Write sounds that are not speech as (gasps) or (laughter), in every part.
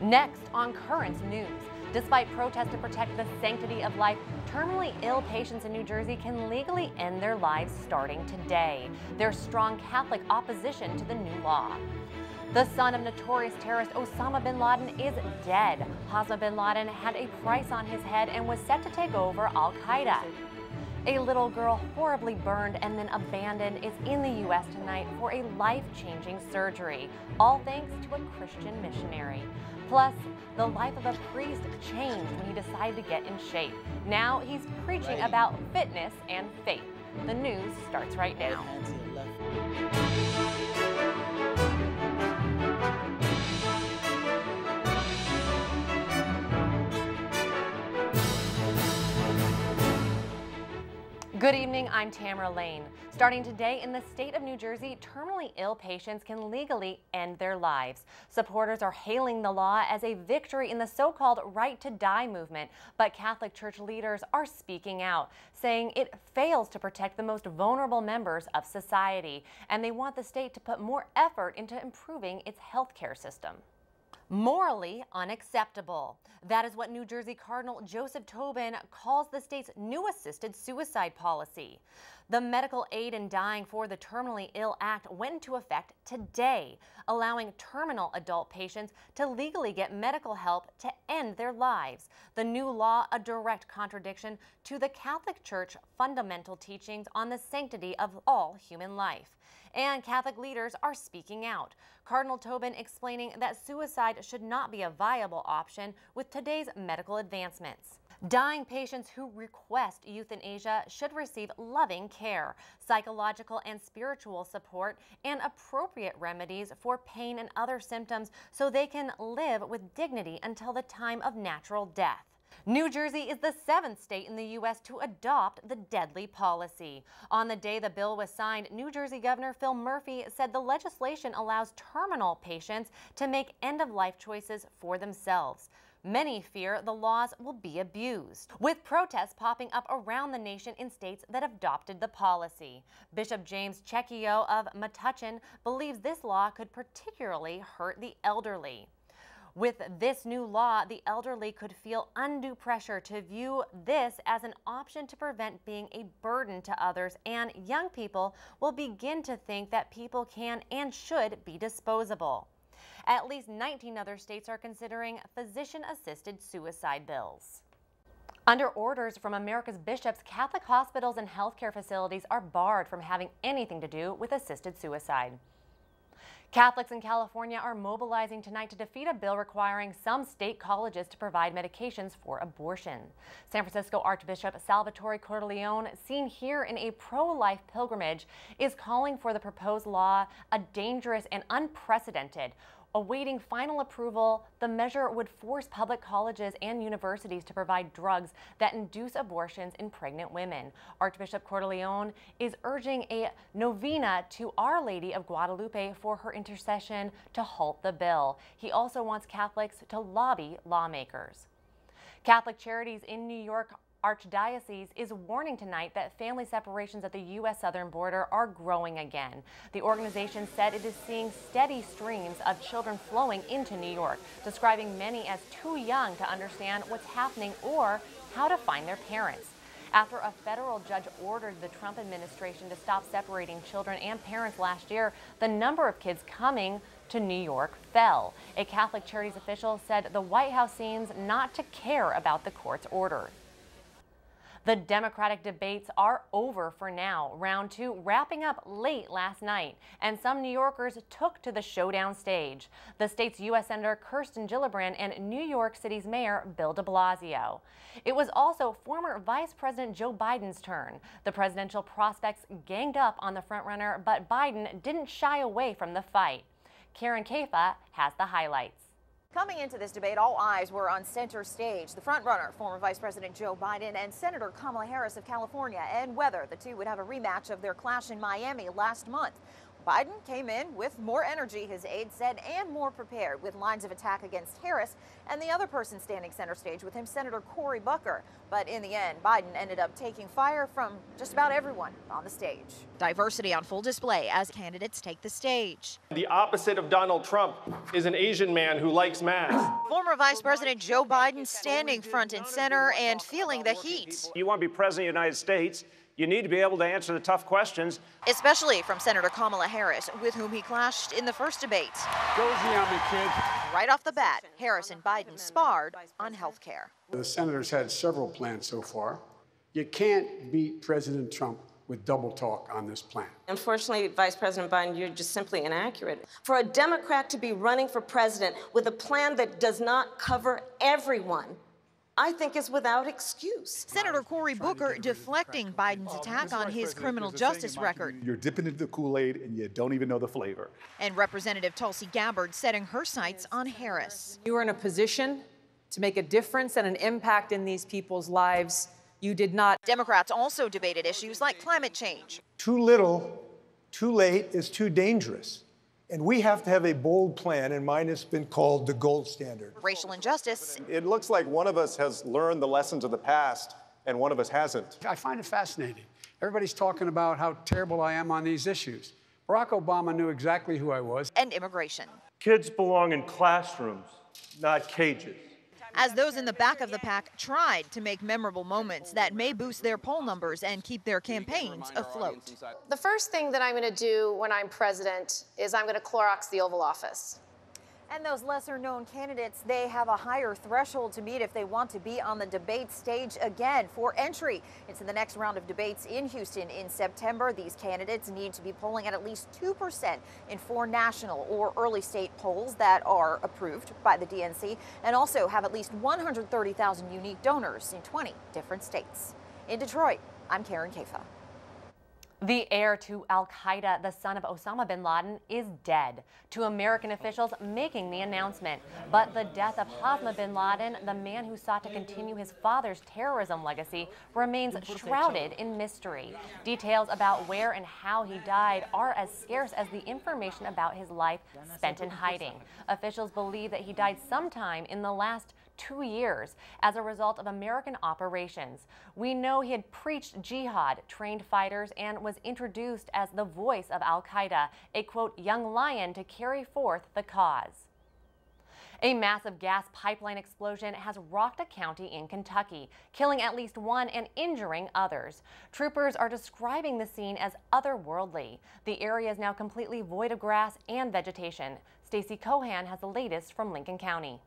Next on Currents News. Despite protests to protect the sanctity of life, terminally ill patients in New Jersey can legally end their lives starting today. There's strong Catholic opposition to the new law. The son of notorious terrorist Osama bin Laden is dead. Osama bin Laden had a price on his head and was set to take over Al Qaeda. A little girl horribly burned and then abandoned is in the U.S. tonight for a life changing surgery, all thanks to a Christian missionary. Plus, the life of a priest changed when he decided to get in shape. Now he's preaching about fitness and faith. The news starts right now. Good evening, I'm Tamara Lane. Starting today in the state of New Jersey, terminally ill patients can legally end their lives. Supporters are hailing the law as a victory in the so-called right to die movement, but Catholic Church leaders are speaking out, saying it fails to protect the most vulnerable members of society, and they want the state to put more effort into improving its healthcare system morally unacceptable. That is what New Jersey Cardinal Joseph Tobin calls the state's new assisted suicide policy. The Medical Aid in Dying for the Terminally Ill Act went into effect today, allowing terminal adult patients to legally get medical help to end their lives. The new law, a direct contradiction to the Catholic Church fundamental teachings on the sanctity of all human life and Catholic leaders are speaking out. Cardinal Tobin explaining that suicide should not be a viable option with today's medical advancements. Dying patients who request euthanasia should receive loving care, psychological and spiritual support, and appropriate remedies for pain and other symptoms so they can live with dignity until the time of natural death. New Jersey is the seventh state in the U.S. to adopt the deadly policy. On the day the bill was signed, New Jersey Governor Phil Murphy said the legislation allows terminal patients to make end of life choices for themselves. Many fear the laws will be abused, with protests popping up around the nation in states that have adopted the policy. Bishop James Checchio of Metuchen believes this law could particularly hurt the elderly. With this new law, the elderly could feel undue pressure to view this as an option to prevent being a burden to others, and young people will begin to think that people can and should be disposable. At least 19 other states are considering physician assisted suicide bills. Under orders from America's bishops, Catholic hospitals and healthcare facilities are barred from having anything to do with assisted suicide. Catholics in California are mobilizing tonight to defeat a bill requiring some state colleges to provide medications for abortion. San Francisco Archbishop Salvatore Cordileone, seen here in a pro-life pilgrimage, is calling for the proposed law a dangerous and unprecedented Awaiting final approval, the measure would force public colleges and universities to provide drugs that induce abortions in pregnant women. Archbishop Cordileone is urging a novena to Our Lady of Guadalupe for her intercession to halt the bill. He also wants Catholics to lobby lawmakers. Catholic Charities in New York Archdiocese is warning tonight that family separations at the U.S. southern border are growing again. The organization said it is seeing steady streams of children flowing into New York, describing many as too young to understand what's happening or how to find their parents. After a federal judge ordered the Trump administration to stop separating children and parents last year, the number of kids coming to New York fell. A Catholic Charities official said the White House seems not to care about the court's order. The Democratic debates are over for now. Round two wrapping up late last night, and some New Yorkers took to the showdown stage. The state's U.S. Senator Kirsten Gillibrand and New York City's Mayor Bill de Blasio. It was also former Vice President Joe Biden's turn. The presidential prospects ganged up on the frontrunner, but Biden didn't shy away from the fight. Karen Caifa has the highlights. Coming into this debate, all eyes were on center stage. The frontrunner, former Vice President Joe Biden, and Senator Kamala Harris of California, and whether the two would have a rematch of their clash in Miami last month. Biden came in with more energy, his aide said, and more prepared with lines of attack against Harris and the other person standing center stage with him, Senator Cory Booker. But in the end, Biden ended up taking fire from just about everyone on the stage. Diversity on full display as candidates take the stage. The opposite of Donald Trump is an Asian man who likes masks. Former Vice President Joe Biden standing front and center and feeling the heat. You want to be president of the United States, you need to be able to answer the tough questions. Especially from Senator Kamala Harris, with whom he clashed in the first debate. Go easy on me, kid. Right off the bat, Harris and Biden sparred on health care. The senators had several plans so far. You can't beat President Trump with double talk on this plan. Unfortunately, Vice President Biden, you're just simply inaccurate. For a Democrat to be running for president with a plan that does not cover everyone, I think is without excuse. Senator Cory Booker deflecting Biden's attack on his criminal justice record. You're dipping into the Kool Aid and you don't even know the flavor. And Representative Tulsi Gabbard setting her sights on Harris. You are in a position to make a difference and an impact in these people's lives. You did not. Democrats also debated issues like climate change. Too little, too late is too dangerous. And we have to have a bold plan, and mine has been called the gold standard. Racial injustice. It looks like one of us has learned the lessons of the past and one of us hasn't. I find it fascinating. Everybody's talking about how terrible I am on these issues. Barack Obama knew exactly who I was. And immigration. Kids belong in classrooms, not cages as those in the back of the pack tried to make memorable moments that may boost their poll numbers and keep their campaigns afloat. The first thing that I'm going to do when I'm president is I'm going to Clorox the Oval Office. And those lesser known candidates, they have a higher threshold to meet if they want to be on the debate stage again for entry into the next round of debates in Houston in September. These candidates need to be polling at at least 2% in four national or early state polls that are approved by the DNC and also have at least 130,000 unique donors in 20 different states. In Detroit, I'm Karen Caifa. The heir to Al Qaeda, the son of Osama bin Laden, is dead. Two American officials making the announcement. But the death of Hamza bin Laden, the man who sought to continue his father's terrorism legacy, remains shrouded in mystery. Details about where and how he died are as scarce as the information about his life spent in hiding. Officials believe that he died sometime in the last two years as a result of American operations. We know he had preached jihad, trained fighters, and was introduced as the voice of Al Qaeda, a quote, young lion to carry forth the cause. A massive gas pipeline explosion has rocked a county in Kentucky, killing at least one and injuring others. Troopers are describing the scene as otherworldly. The area is now completely void of grass and vegetation. Stacy Cohan has the latest from Lincoln County.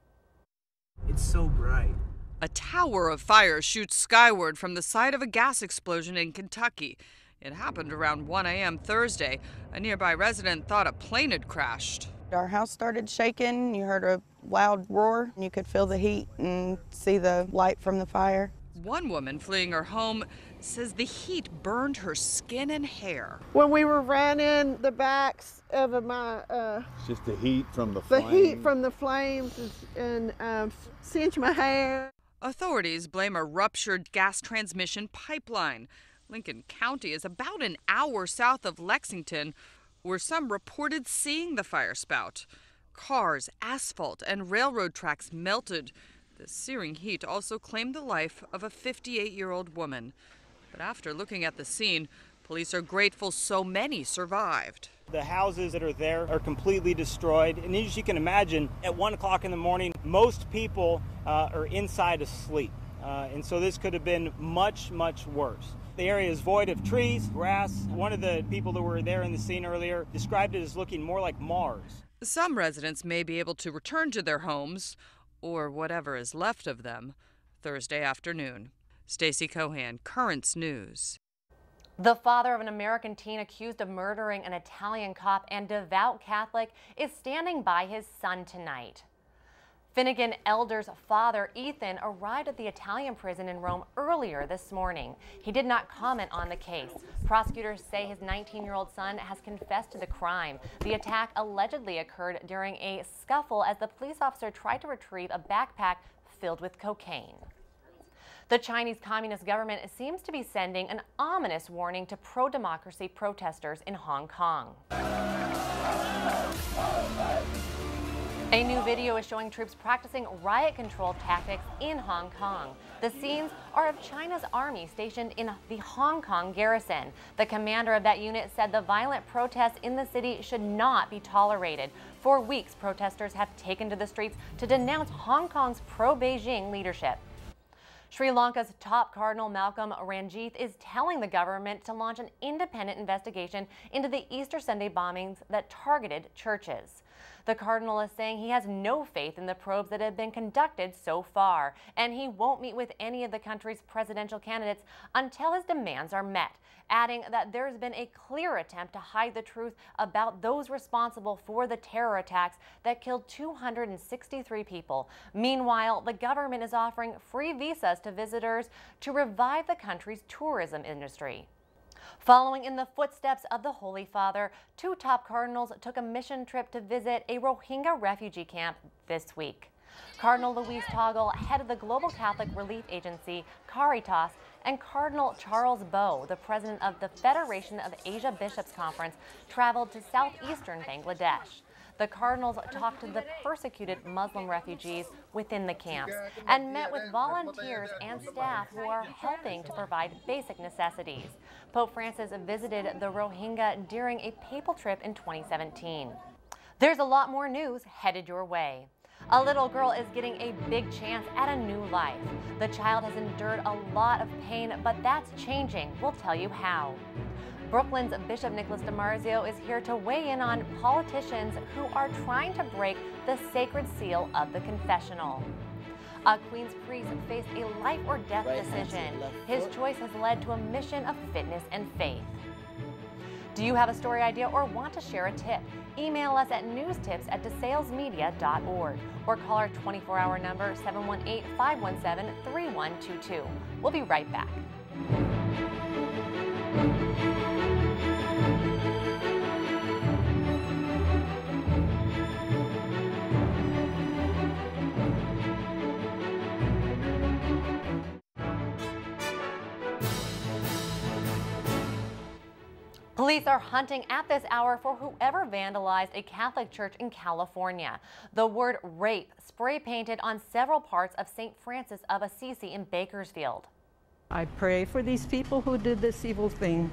It's so bright. A tower of fire shoots skyward from the site of a gas explosion in Kentucky. It happened around 1 a.m. Thursday. A nearby resident thought a plane had crashed. Our house started shaking. You heard a loud roar. You could feel the heat and see the light from the fire. One woman fleeing her home says the heat burned her skin and hair. When we were running the backs of my, uh, it's just the heat from the the heat from the flames and um, cinch my hair. Authorities blame a ruptured gas transmission pipeline. Lincoln County is about an hour south of Lexington, where some reported seeing the fire spout. Cars, asphalt, and railroad tracks melted. The searing heat also claimed the life of a 58 year old woman. But after looking at the scene, police are grateful so many survived. The houses that are there are completely destroyed. And as you can imagine, at 1 o'clock in the morning, most people uh, are inside asleep. Uh, and so this could have been much, much worse. The area is void of trees, grass. One of the people that were there in the scene earlier described it as looking more like Mars. Some residents may be able to return to their homes, or whatever is left of them, Thursday afternoon. Stacy Cohan, Currents News. The father of an American teen accused of murdering an Italian cop and devout Catholic is standing by his son tonight. Finnegan Elder's father, Ethan, arrived at the Italian prison in Rome earlier this morning. He did not comment on the case. Prosecutors say his 19-year-old son has confessed to the crime. The attack allegedly occurred during a scuffle as the police officer tried to retrieve a backpack filled with cocaine. The Chinese Communist government seems to be sending an ominous warning to pro-democracy protesters in Hong Kong. A new video is showing troops practicing riot control tactics in Hong Kong. The scenes are of China's army stationed in the Hong Kong garrison. The commander of that unit said the violent protests in the city should not be tolerated. For weeks, protesters have taken to the streets to denounce Hong Kong's pro Beijing leadership. Sri Lanka's top cardinal Malcolm Ranjith is telling the government to launch an independent investigation into the Easter Sunday bombings that targeted churches. The cardinal is saying he has no faith in the probes that have been conducted so far, and he won't meet with any of the country's presidential candidates until his demands are met, adding that there's been a clear attempt to hide the truth about those responsible for the terror attacks that killed 263 people. Meanwhile, the government is offering free visas to visitors to revive the country's tourism industry. Following in the footsteps of the Holy Father, two top cardinals took a mission trip to visit a Rohingya refugee camp this week. Cardinal Luis Tagle, head of the Global Catholic Relief Agency, Caritas, and Cardinal Charles Bo, the president of the Federation of Asia Bishops Conference, traveled to southeastern Bangladesh. The cardinals talked to the persecuted Muslim refugees within the camps and met with volunteers and staff who are helping to provide basic necessities. Pope Francis visited the Rohingya during a papal trip in 2017. There's a lot more news headed your way. A little girl is getting a big chance at a new life. The child has endured a lot of pain, but that's changing. We'll tell you how. Brooklyn's Bishop Nicholas DiMarzio is here to weigh in on politicians who are trying to break the sacred seal of the confessional. A Queens priest faced a life or death decision. His choice has led to a mission of fitness and faith. Do you have a story idea or want to share a tip? Email us at newstips at desalesmedia.org or call our 24 hour number 718 517 3122. We'll be right back. Police are hunting at this hour for whoever vandalized a Catholic church in California. The word rape spray painted on several parts of St. Francis of Assisi in Bakersfield. I pray for these people who did this evil thing.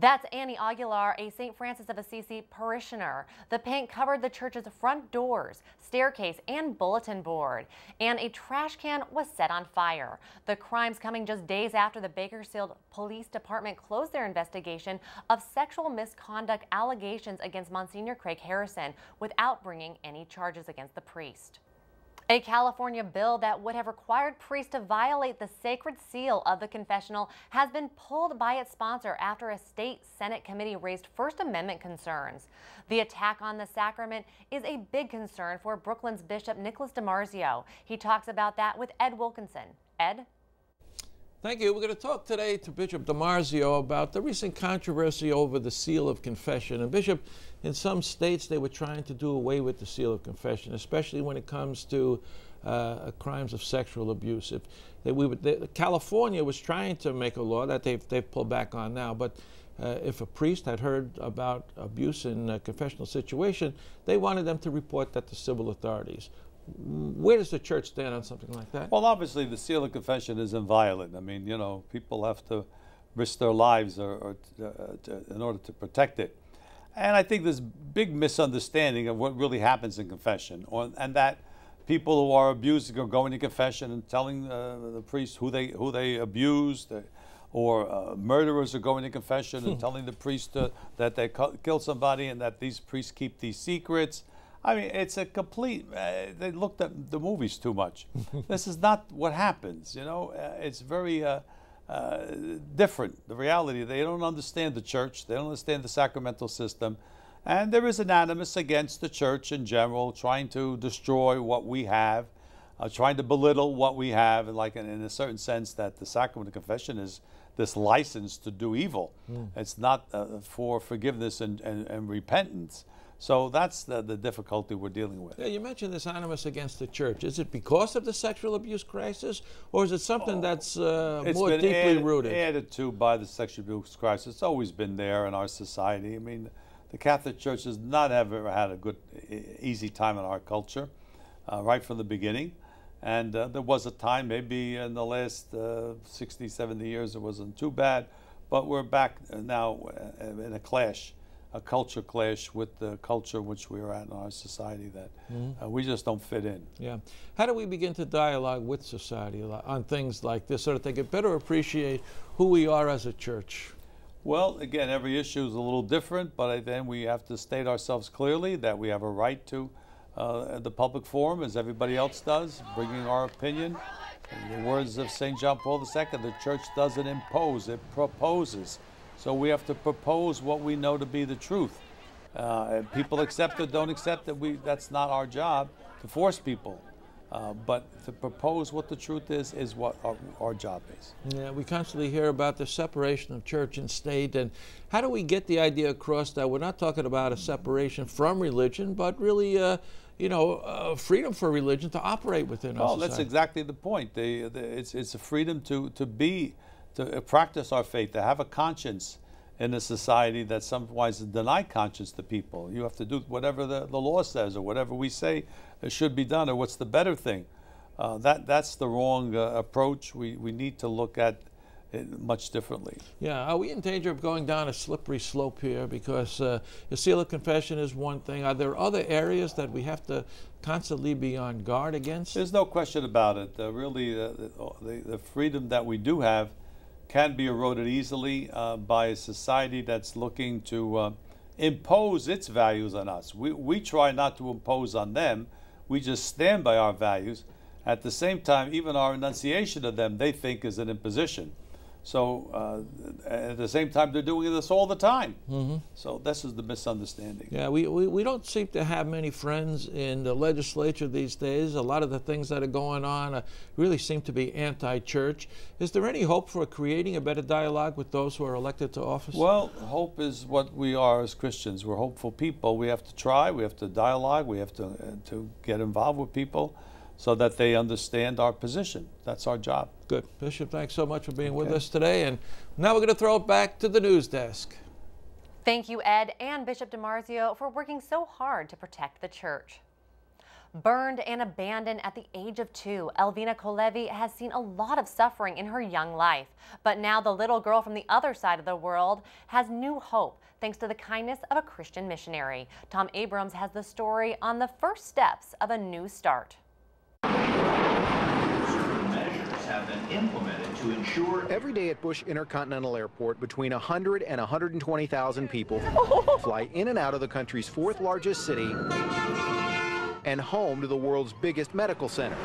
That's Annie Aguilar, a St. Francis of Assisi parishioner. The paint covered the church's front doors, staircase, and bulletin board, and a trash can was set on fire. The crimes coming just days after the Bakersfield Police Department closed their investigation of sexual misconduct allegations against Monsignor Craig Harrison without bringing any charges against the priest. A California bill that would have required priests to violate the sacred seal of the confessional has been pulled by its sponsor after a state Senate committee raised First Amendment concerns. The attack on the sacrament is a big concern for Brooklyn's Bishop Nicholas DiMarzio. He talks about that with Ed Wilkinson. Ed? Thank you. We're going to talk today to Bishop DiMarzio about the recent controversy over the seal of confession. And Bishop, in some states they were trying to do away with the seal of confession, especially when it comes to uh, crimes of sexual abuse. If they, we would, they, California was trying to make a law that they've, they've pulled back on now, but uh, if a priest had heard about abuse in a confessional situation, they wanted them to report that to civil authorities. Where does the church stand on something like that? Well, obviously, the seal of confession is inviolate. I mean, you know, people have to risk their lives or, or uh, to, in order to protect it. And I think there's a big misunderstanding of what really happens in confession, or, and that people who are abused are going to confession and telling uh, the priest who they who they abused, uh, or uh, murderers are going to confession and telling the priest uh, that they killed somebody and that these priests keep these secrets. I mean, it's a complete. Uh, they looked at the movies too much. (laughs) this is not what happens. You know, uh, it's very uh, uh, different. The reality. They don't understand the church. They don't understand the sacramental system, and there is an animus against the church in general, trying to destroy what we have, uh, trying to belittle what we have, and like in, in, a certain sense that the sacrament of confession is this license to do evil. Mm. It's not uh, for forgiveness and, and, and repentance. So that's the, the difficulty we're dealing with. Yeah, you mentioned this animus against the church. Is it because of the sexual abuse crisis, or is it something oh, that's uh, more deeply added, rooted? added to by the sexual abuse crisis. It's always been there in our society. I mean, The Catholic Church has not ever had a good, easy time in our culture, uh, right from the beginning. And uh, there was a time, maybe in the last uh, 60, 70 years, it wasn't too bad, but we're back now uh, in a clash, a culture clash with the culture which we are at in our society that Mhm. uh, we just don't fit in. Yeah. How do we begin to dialogue with society on things like this so that they can better appreciate who we are as a church? Well, again, every issue is a little different, but I then we have to state ourselves clearly that we have a right to uh, the public forum, as everybody else does, bringing our opinion. In the words of St. John Paul II, the church doesn't impose, it proposes. So we have to propose what we know to be the truth. Uh, people accept it, don't accept it, we, that's not our job to force people. Uh, but to propose what the truth is, is what our, our job is. Yeah, we constantly hear about the separation of church and state, and how do we get the idea across that we're not talking about a separation from religion, but really, uh, you know, uh, freedom for religion to operate within Well, us. that's exactly the point. They, they, it's, it's a freedom to, to be, to practice our faith, to have a conscience in a society that sometimes deny conscience to people. You have to do whatever the, the law says or whatever we say should be done or what's the better thing. Uh, that, that's the wrong uh, approach. We, we need to look at it much differently. Yeah, are we in danger of going down a slippery slope here? Because uh, the seal of confession is one thing. Are there other areas that we have to constantly be on guard against? There's no question about it. Uh, really, uh, the, the freedom that we do have can be eroded easily uh, by a society that's looking to uh, impose its values on us. We, we try not to impose on them, we just stand by our values. At the same time, even our enunciation of them, they think is an imposition. So uh, at the same time, they're doing this all the time. Mhm. So this is the misunderstanding. Yeah, we, we, we don't seem to have many friends in the legislature these days. A lot of the things that are going on uh, really seem to be anti church. Is there any hope for creating a better dialogue with those who are elected to office? Well, hope is what we are as Christians. We're hopeful people. We have to try. We have to dialogue. We have to uh, to get involved with people, so that they understand our position. That's our job. Good, Bishop. Thanks so much for being with us today. And now we're going to throw it back to the news desk. Thank you, Ed and Bishop DiMarzio, for working so hard to protect the church. Burned and abandoned at the age of two, Elvina Kolevi has seen a lot of suffering in her young life. But now the little girl from the other side of the world has new hope thanks to the kindness of a Christian missionary. Tom Abrams has the story on the first steps of a new start. Have been implemented to ensure Every day at Bush Intercontinental Airport, between 100 and 120,000 people (laughs) fly in and out of the country's fourth largest city and home to the world's biggest medical center.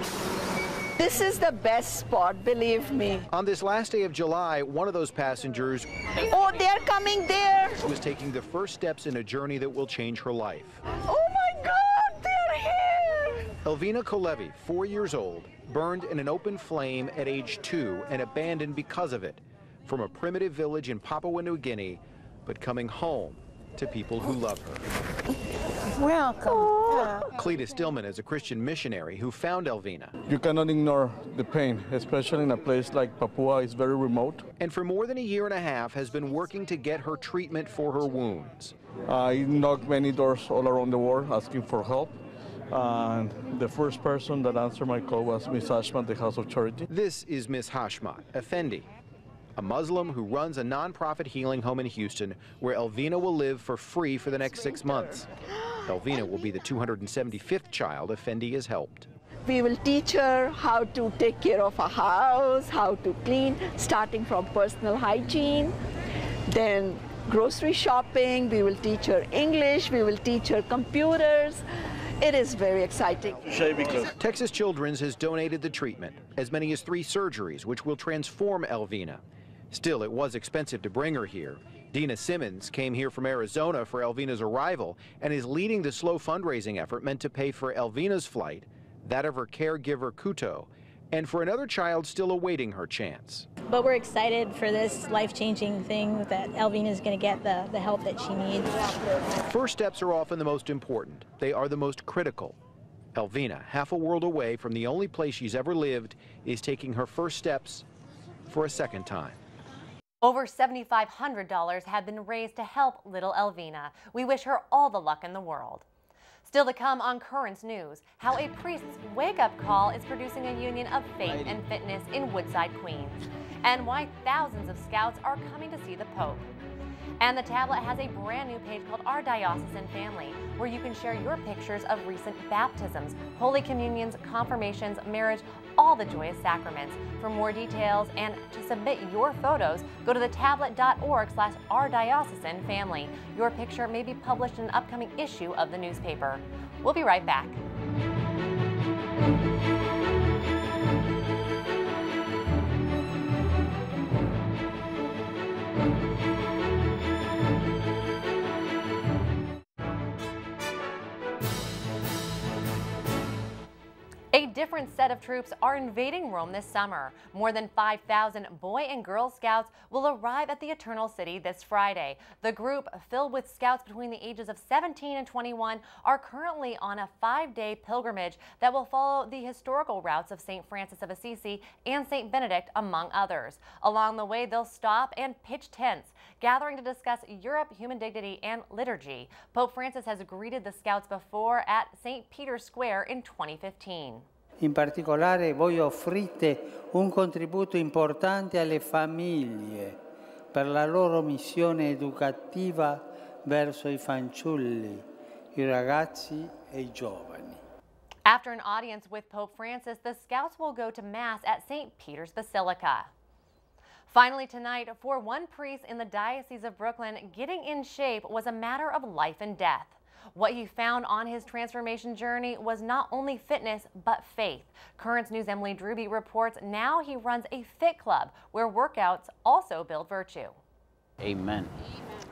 This is the best spot, believe me. On this last day of July, one of those passengers Oh, they're coming there. was taking the first steps in a journey that will change her life. Oh my God, they're here. Elvina Kolevi, four years old, burned in an open flame at age two and abandoned because of it. From a primitive village in Papua New Guinea, but coming home to people who love her. Welcome. Cletus Stillman is a Christian missionary who found Elvina. You cannot ignore the pain, especially in a place like Papua. It's very remote. And for more than a year and a half has been working to get her treatment for her wounds. I knocked many doors all around the world asking for help. And the first person that answered my call was Miss Hashmat, the House of Charity. This is Miss Hashmat Effendi, a Muslim who runs a nonprofit healing home in Houston where Elvina will live for free for the next six months. (gasps) Elvina will be the 275th child Effendi has helped. We will teach her how to take care of a house, how to clean, starting from personal hygiene, then grocery shopping. We will teach her English. We will teach her computers. It is very exciting. Texas Children's has donated the treatment, as many as three surgeries, which will transform Elvina. Still, it was expensive to bring her here. Dina Simmons came here from Arizona for Elvina's arrival and is leading the slow fundraising effort meant to pay for Elvina's flight, that of her caregiver Kuto, and for another child still awaiting her chance. But we're excited for this life-changing thing that Elvina is going to get the, the help that she needs. First steps are often the most important. They are the most critical. Elvina, half a world away from the only place she's ever lived, is taking her first steps for a second time. Over $7,500 have been raised to help little Elvina. We wish her all the luck in the world. Still to come on Currents News, how a priest's wake-up call is producing a union of faith and fitness in Woodside, Queens, and why thousands of scouts are coming to see the Pope. And the tablet has a brand new page called Our Diocesan Family, where you can share your pictures of recent baptisms, Holy Communions, confirmations, marriage, all the joyous sacraments. For more details and to submit your photos, go to thetablet.org slash Our Diocesan Family. Your picture may be published in an upcoming issue of the newspaper. We'll be right back. Different set of troops are invading Rome this summer. More than 5,000 Boy and Girl Scouts will arrive at the Eternal City this Friday. The group, filled with scouts between the ages of 17 and 21, are currently on a five-day pilgrimage that will follow the historical routes of St. Francis of Assisi and St. Benedict, among others. Along the way, they'll stop and pitch tents, gathering to discuss Europe, human dignity, and liturgy. Pope Francis has greeted the scouts before at St. Peter's Square in 2015. In particolare voi offrite un contributo importante alle famiglie per la loro missione educativa verso i fanciulli, i ragazzi e i giovani. After an audience with Pope Francis, the Scouts will go to Mass at St. Peter's Basilica. Finally tonight, for one priest in the Diocese of Brooklyn, getting in shape was a matter of life and death. What he found on his transformation journey was not only fitness, but faith. Currents News' Emily Drooby reports now he runs a fit club where workouts also build virtue. Amen.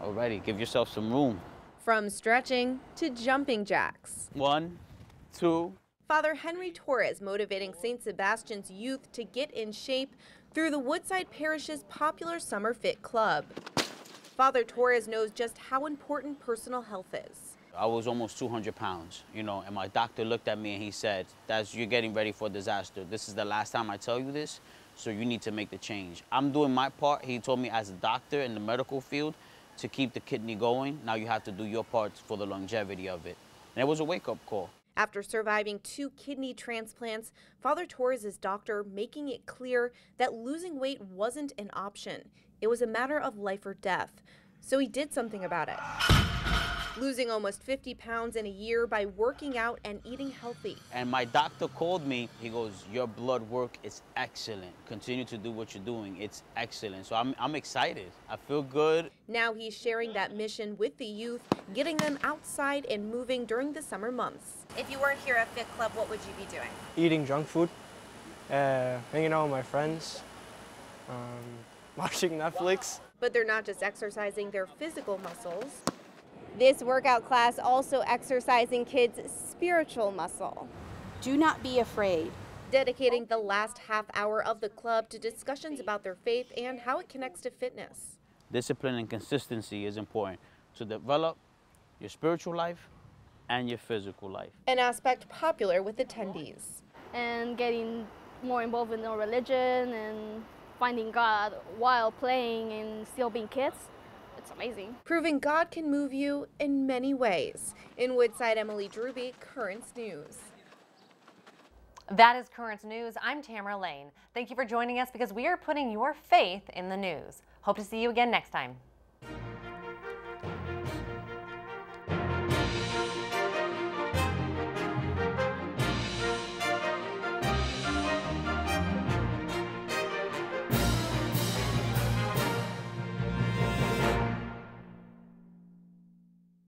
Alrighty, give yourself some room. From stretching to jumping jacks. One, two. Father Henry Torres motivating St. Sebastian's youth to get in shape through the Woodside Parish's popular Summer Fit Club. Father Torres knows just how important personal health is. I was almost 200 pounds, you know, and my doctor looked at me and he said, "That's you're getting ready for disaster. This is the last time I tell you this, so you need to make the change." I'm doing my part. He told me as a doctor in the medical field to keep the kidney going. Now you have to do your part for the longevity of it. And it was a wake-up call. After surviving two kidney transplants, Father Torres' doctor making it clear that losing weight wasn't an option. It was a matter of life or death. So he did something about it losing almost 50 pounds in a year by working out and eating healthy. And my doctor called me. He goes, Your blood work is excellent. Continue to do what you're doing. It's excellent. So I'm, I'm excited. I feel good. Now he's sharing that mission with the youth, getting them outside and moving during the summer months. If you weren't here at Fit Club, what would you be doing? Eating junk food, uh, hanging out with my friends, um, (laughs) watching Netflix. But they're not just exercising their physical muscles. This workout class also exercising kids' spiritual muscle. Do not be afraid. Dedicating the last half hour of the club to discussions about their faith and how it connects to fitness. Discipline and consistency is important to develop your spiritual life and your physical life. An aspect popular with attendees. And getting more involved in their religion and finding God while playing and still being kids. It's amazing. Proving God can move you in many ways. In Woodside, Emily Drooby, Currents News. That is Currents News. I'm Tamara Lane. Thank you for joining us because we are putting your faith in the news. Hope to see you again next time.